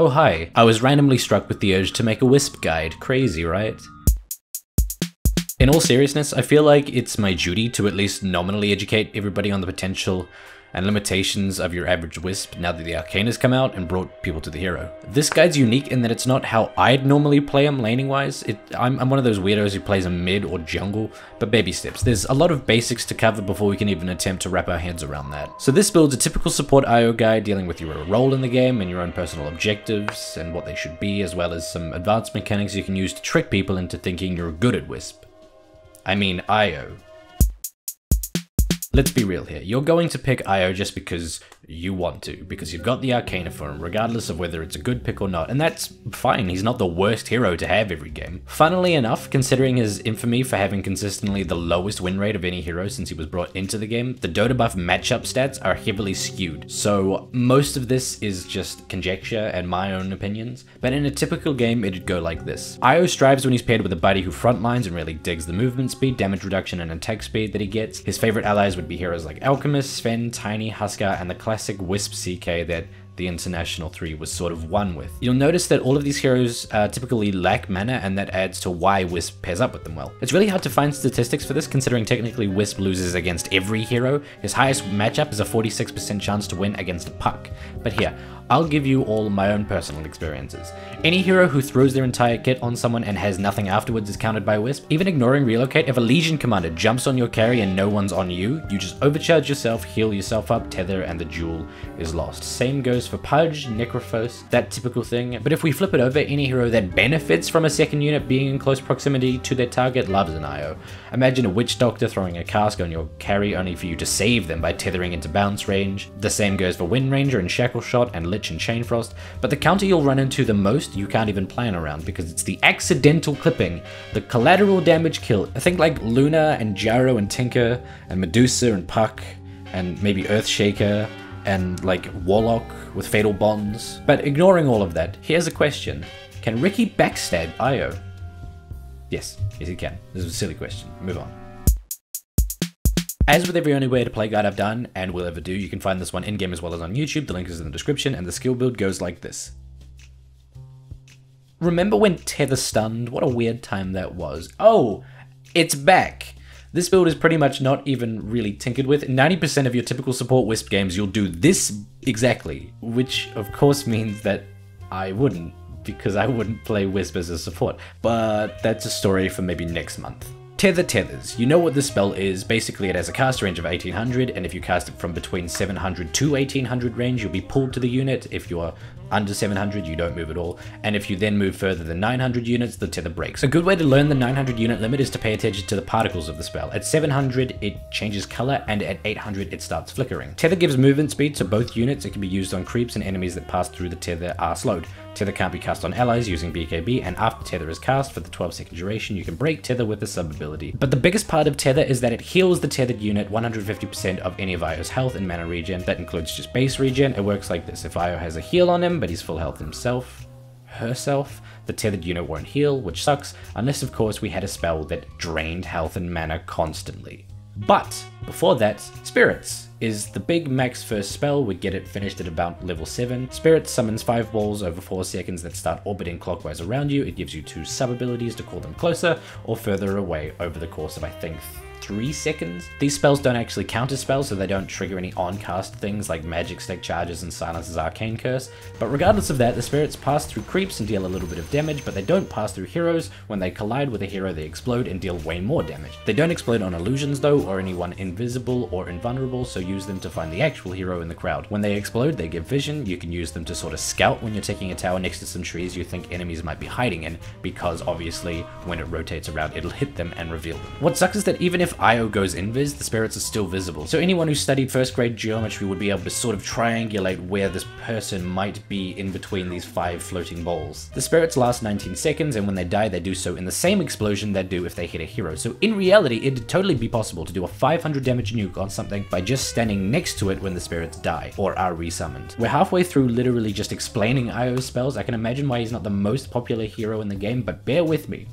Oh hi, I was randomly struck with the urge to make a Wisp guide. Crazy, right? In all seriousness, I feel like it's my duty to at least nominally educate everybody on the potential and limitations of your average Wisp now that the Arcana has come out and brought people to the hero. This guide's unique in that it's not how I'd normally play him laning wise. It, I'm, I'm one of those weirdos who plays him mid or jungle, but baby steps. There's a lot of basics to cover before we can even attempt to wrap our heads around that. So this build's a typical support IO guide dealing with your role in the game and your own personal objectives and what they should be, as well as some advanced mechanics you can use to trick people into thinking you're good at Wisp. I mean IO. Let's be real here. You're going to pick Io just because you want to, because you've got the Arcana for him, regardless of whether it's a good pick or not, and that's fine. He's not the worst hero to have every game. Funnily enough, considering his infamy for having consistently the lowest win rate of any hero since he was brought into the game, the Dotabuff matchup stats are heavily skewed. So most of this is just conjecture and my own opinions, but in a typical game, it'd go like this. Io strives when he's paired with a buddy who frontlines and really digs the movement speed, damage reduction, and attack speed that he gets. His favorite allies would be heroes like Alchemist, Sven, Tiny, Huskar, and the classic Wisp CK that the International 3 was sort of won with. You'll notice that all of these heroes uh, typically lack mana and that adds to why Wisp pairs up with them well. It's really hard to find statistics for this considering technically Wisp loses against every hero. His highest matchup is a 46% chance to win against Puck. But here, I'll give you all my own personal experiences. Any hero who throws their entire kit on someone and has nothing afterwards is countered by Wisp. Even ignoring relocate, if a Legion commander jumps on your carry and no one's on you, you just overcharge yourself, heal yourself up, tether, and the duel is lost. Same goes for Pudge, Necrophos, that typical thing. But if we flip it over, any hero that benefits from a second unit being in close proximity to their target loves an IO. Imagine a Witch Doctor throwing a cask on your carry only for you to save them by tethering into bounce range. The same goes for Wind Ranger and Shackle Shot and Lich and Chain Frost, but the counter you'll run into the most you can't even plan around because it's the accidental clipping, the collateral damage kill. I think like Luna and Gyro and Tinker and Medusa and Puck and maybe Earthshaker and like Warlock with Fatal Bonds. But ignoring all of that, here's a question. Can Riki backstab Io? Yes, yes he can. This is a silly question. Move on. As with every only way to play guide I've done, and will ever do, you can find this one in-game as well as on YouTube, the link is in the description, and the skill build goes like this. Remember when Tether stunned? What a weird time that was. Oh, it's back! This build is pretty much not even really tinkered with. 90% of your typical support Wisp games, you'll do this exactly, which of course means that I wouldn't, because I wouldn't play Wisp as a support. But that's a story for maybe next month. Tether Tethers. You know what this spell is. Basically, it has a cast range of 1800, and if you cast it from between 700 to 1800 range, you'll be pulled to the unit. If you're under 700, you don't move at all. And if you then move further than 900 units, the tether breaks. A good way to learn the 900 unit limit is to pay attention to the particles of the spell. At 700, it changes color, and at 800, it starts flickering. Tether gives movement speed to both units. It can be used on creeps, and enemies that pass through the tether are slowed. Tether can't be cast on allies using BKB, and after Tether is cast for the 12 second duration, you can break Tether with the sub ability. But the biggest part of Tether is that it heals the tethered unit 150% of any of Io's health and mana regen. That includes just base regen. It works like this. If Io has a heal on him, but he's full health himself, herself, the tethered unit won't heal, which sucks, unless of course we had a spell that drained health and mana constantly. But before that, Spirits is the big max first spell. We get it finished at about level 7. Spirits summons 5 balls over 4 seconds that start orbiting clockwise around you. It gives you 2 sub abilities to call them closer or further away over the course of I think three seconds. These spells don't actually counter spells, so they don't trigger any on-cast things like Magic Stick charges and Silence's Arcane Curse. But regardless of that, the spirits pass through creeps and deal a little bit of damage, but they don't pass through heroes. When they collide with a hero, they explode and deal way more damage. They don't explode on illusions though, or anyone invisible or invulnerable, so use them to find the actual hero in the crowd. When they explode, they give vision. You can use them to sort of scout when you're taking a tower next to some trees you think enemies might be hiding in, because obviously when it rotates around, it'll hit them and reveal them. What sucks is that even if if Io goes invis, the spirits are still visible. So anyone who studied first grade geometry would be able to sort of triangulate where this person might be in between these five floating balls. The spirits last 19 seconds, and when they die, they do so in the same explosion they do if they hit a hero. So in reality, it'd totally be possible to do a 500 damage nuke on something by just standing next to it when the spirits die, or are resummoned. We're halfway through literally just explaining Io's spells. I can imagine why he's not the most popular hero in the game, but bear with me.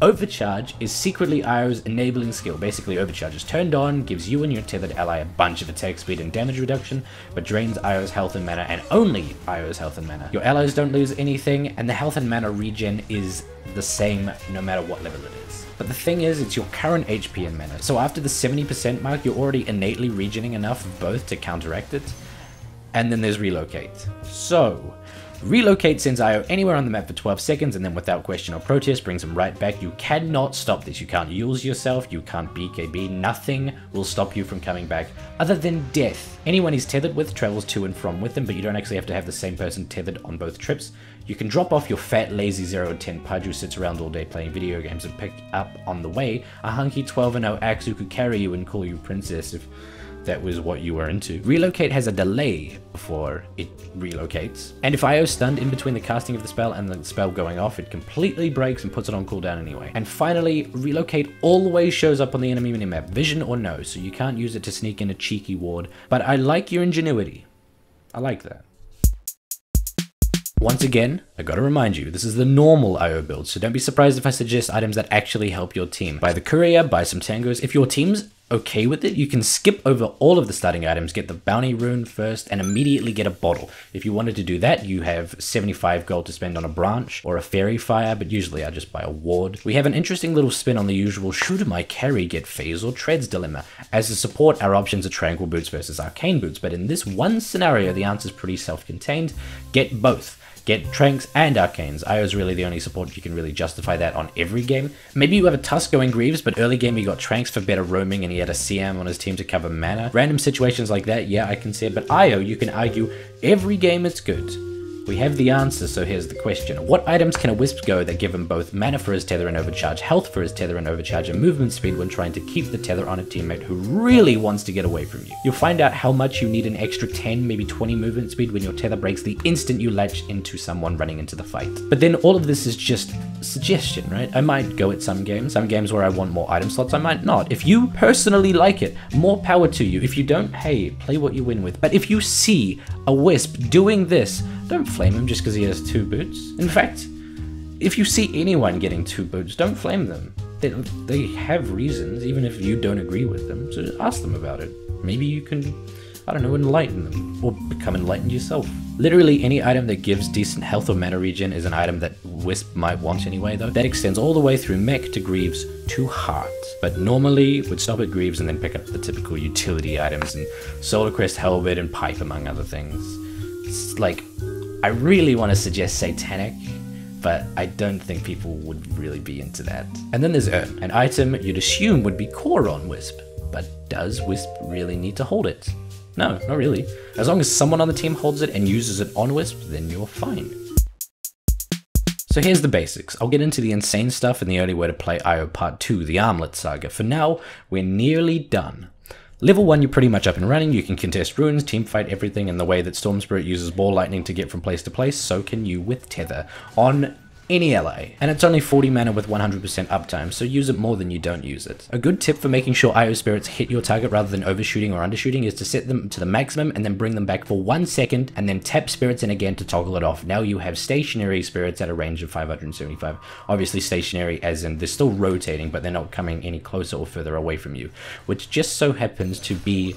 Overcharge is secretly Io's enabling skill. Basically, Overcharge is turned on, gives you and your tethered ally a bunch of attack speed and damage reduction, but drains Io's health and mana, and only Io's health and mana. Your allies don't lose anything, and the health and mana regen is the same no matter what level it is. But the thing is, it's your current HP and mana, so after the 70% mark, you're already innately regening enough of both to counteract it. And then there's Relocate. So, Relocate sends anywhere on the map for 12 seconds and then without question or protest brings him right back. You cannot stop this. You can't use yourself, you can't BKB, nothing will stop you from coming back other than death. Anyone he's tethered with travels to and from with him, but you don't actually have to have the same person tethered on both trips. You can drop off your fat, lazy 0 10 pudge who sits around all day playing video games and pick up on the way a hunky 12 0 axe who could carry you and call you princess if that was what you were into. Relocate has a delay before it relocates, and if IO stunned in between the casting of the spell and the spell going off, it completely breaks and puts it on cooldown anyway. And finally, Relocate always shows up on the enemy minimap, vision or no, so you can't use it to sneak in a cheeky ward, but I like your ingenuity. I like that. Once again, I gotta remind you, this is the normal IO build, so don't be surprised if I suggest items that actually help your team. Buy the courier, buy some tangos. If your team's okay with it, you can skip over all of the starting items, get the bounty rune first, and immediately get a bottle. If you wanted to do that, you have 75 gold to spend on a branch or a faerie fire, but usually I just buy a ward. We have an interesting little spin on the usual should my carry get phase or treads dilemma. As a support, our options are tranquil boots versus arcane boots, but in this one scenario, the answer is pretty self-contained. Get both. Get Tranks and Arcanes. Io is really the only support you can really justify that on every game. Maybe you have a Tusk going Greaves, but early game you got Tranks for better roaming and he had a CM on his team to cover mana. Random situations like that, yeah, I can see it, but Io, you can argue every game it's good. We have the answer, so here's the question. What items can a Wisp go that give him both mana for his tether and overcharge, health for his tether and overcharge, and movement speed when trying to keep the tether on a teammate who really wants to get away from you? You'll find out how much you need an extra 10, maybe 20 movement speed when your tether breaks the instant you latch into someone running into the fight. But then all of this is just suggestion, right? I might go at some games, some games where I want more item slots, I might not. If you personally like it, more power to you. If you don't, hey, play what you win with. But if you see a Wisp doing this, don't flame him just because he has two boots. In fact, if you see anyone getting two boots, don't flame them. They, they have reasons, even if you don't agree with them, so ask them about it. Maybe you can, I don't know, enlighten them, or become enlightened yourself. Literally any item that gives decent health or mana regen is an item that Wisp might want anyway though. That extends all the way through Mech to Greaves to Heart. But normally would stop at Greaves and then pick up the typical utility items and Solar Crest, Halberd, and Pipe among other things. It's like I really want to suggest Satanic, but I don't think people would really be into that. And then there's Urn, an item you'd assume would be core on Wisp, but does Wisp really need to hold it? No, not really. As long as someone on the team holds it and uses it on Wisp, then you're fine. So here's the basics. I'll get into the insane stuff and the early way to play IO Part 2, the Armlet Saga. For now, we're nearly done. Level 1 you're pretty much up and running, you can contest runes, teamfight everything in the way that Storm Spirit uses ball lightning to get from place to place, so can you with Tether, on any ally. And it's only 40 mana with 100% uptime, so use it more than you don't use it. A good tip for making sure IO spirits hit your target rather than overshooting or undershooting is to set them to the maximum and then bring them back for one second and then tap spirits in again to toggle it off. Now you have stationary spirits at a range of 575. Obviously stationary as in they're still rotating but they're not coming any closer or further away from you, which just so happens to be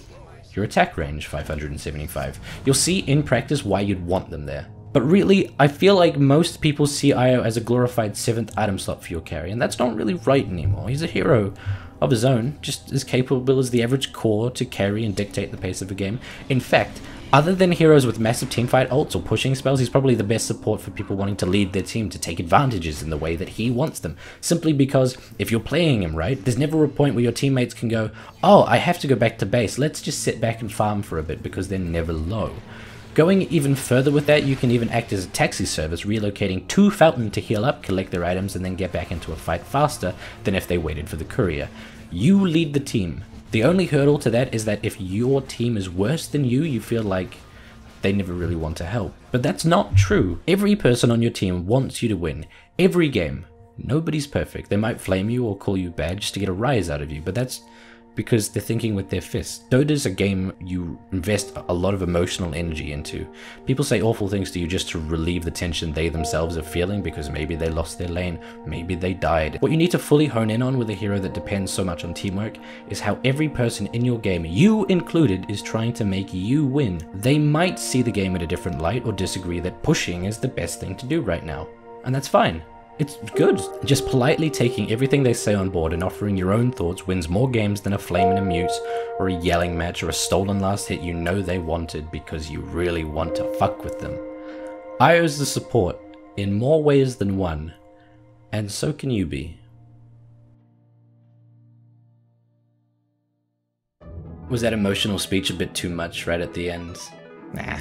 your attack range 575. You'll see in practice why you'd want them there. But really, I feel like most people see Io as a glorified 7th item slot for your carry, and that's not really right anymore. He's a hero of his own, just as capable as the average core to carry and dictate the pace of the game. In fact, other than heroes with massive teamfight ults or pushing spells, he's probably the best support for people wanting to lead their team to take advantages in the way that he wants them. Simply because if you're playing him right, there's never a point where your teammates can go, oh, I have to go back to base, let's just sit back and farm for a bit because they're never low. Going even further with that, you can even act as a taxi service, relocating to Fountain to heal up, collect their items, and then get back into a fight faster than if they waited for the courier. You lead the team. The only hurdle to that is that if your team is worse than you, you feel like they never really want to help. But that's not true. Every person on your team wants you to win. Every game. Nobody's perfect. They might flame you or call you bad just to get a rise out of you, but that's because they're thinking with their fists. Dota's a game you invest a lot of emotional energy into. People say awful things to you just to relieve the tension they themselves are feeling because maybe they lost their lane, maybe they died. What you need to fully hone in on with a hero that depends so much on teamwork is how every person in your game, you included, is trying to make you win. They might see the game in a different light or disagree that pushing is the best thing to do right now. And that's fine. It's good. Just politely taking everything they say on board and offering your own thoughts wins more games than a flame and a mute, or a yelling match, or a stolen last hit you know they wanted because you really want to fuck with them. Io's the support in more ways than one, and so can you be. Was that emotional speech a bit too much right at the end? Nah,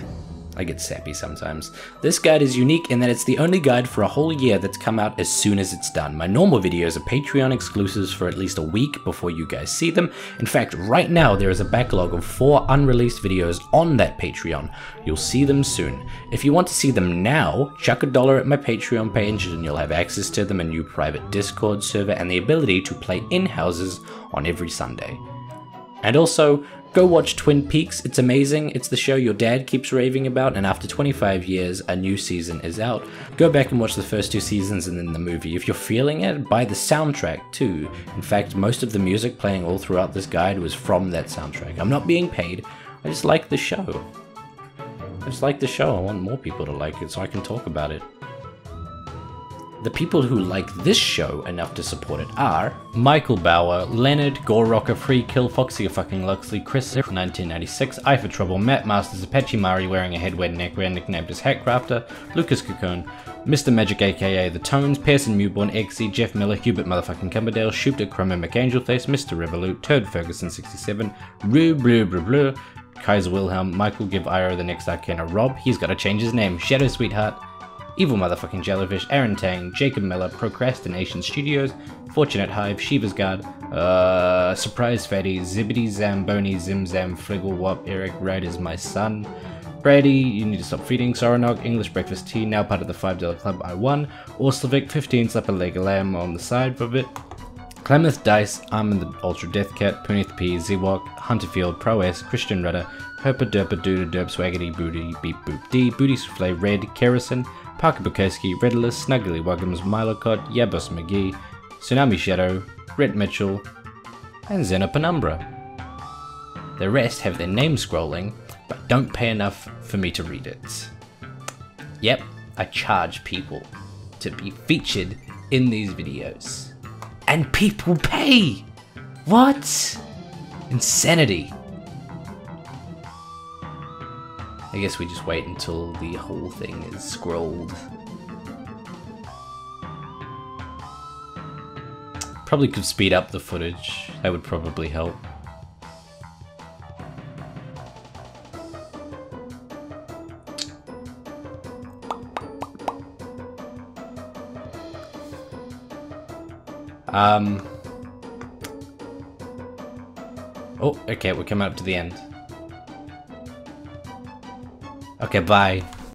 I get sappy sometimes. This guide is unique in that it's the only guide for a whole year that's come out as soon as it's done. My normal videos are Patreon exclusives for at least a week before you guys see them. In fact, right now there is a backlog of four unreleased videos on that Patreon. You'll see them soon. If you want to see them now, chuck a dollar at my Patreon page and you'll have access to them, a new private Discord server, and the ability to play in houses on every Sunday. And also, Go watch Twin Peaks, it's amazing. It's the show your dad keeps raving about, and after 25 years, a new season is out. Go back and watch the first two seasons and then the movie. If you're feeling it, buy the soundtrack too. In fact, most of the music playing all throughout this guide was from that soundtrack. I'm not being paid, I just like the show. I just like the show, I want more people to like it so I can talk about it. The people who like this show enough to support it are Michael Bauer, Leonard, Rocker, Free Kill, Foxy fucking Luxley, Chris 1996, I for Trouble, Matt Masters, Apache Mari wearing a headwear neckwear nicknamed as Hatcrafter, Lucas Cocoon, Mr. Magic aka The Tones, Pearson Mewborn, Exy, Jeff Miller, Hubert motherfucking Cumberdale, Shooped Chroma McAngelface, Mr. Revolute, Turd Ferguson 67, Rue Blue Blue Blue, Kaiser Wilhelm, Michael Give Iro the next Arcana Rob, he's gotta change his name, Shadow Sweetheart, Evil Motherfucking Jellyfish, Aaron Tang, Jacob Miller, Procrastination Studios, Fortunate Hive, Shiva's Guard, uh, Surprise Fatty, Zibbity Zamboni, Zimzam, Fliggle Wop, Eric is my son, Brady, you need to stop feeding, Soranog, English Breakfast Tea, now part of the $5 club I won, Orslavic, 15, slap a leg of lamb on the side of it, Clemeth Dice, Armin the Ultra Death Cat, Punith P, Zwok, Hunterfield, Pro S, Christian Rudder, Herpa Derpa Dooda Derp Swaggity Booty, Beep Boop D, Booty Souffle, Red, Kerrison, Parker Bukowski, Redless, Snuggly Wuggums, Milocott, Yabos McGee, Tsunami Shadow, Brett Mitchell, and Zena Penumbra. The rest have their names scrolling, but don't pay enough for me to read it. Yep, I charge people to be featured in these videos. And people pay! What? Insanity. I guess we just wait until the whole thing is scrolled. Probably could speed up the footage, that would probably help. Um... Oh, okay, we're coming up to the end. Okay, bye.